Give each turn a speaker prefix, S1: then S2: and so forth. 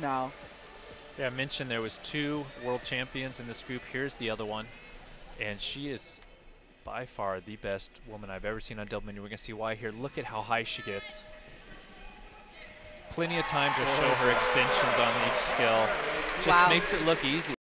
S1: now.
S2: Yeah, I mentioned there was two world champions in this group. Here's the other one. And she is by far the best woman I've ever seen on double mini. We're going to see why here. Look at how high she gets. Plenty of time to show her extensions on each skill. Just
S3: Wow.
S2: makes it look easy.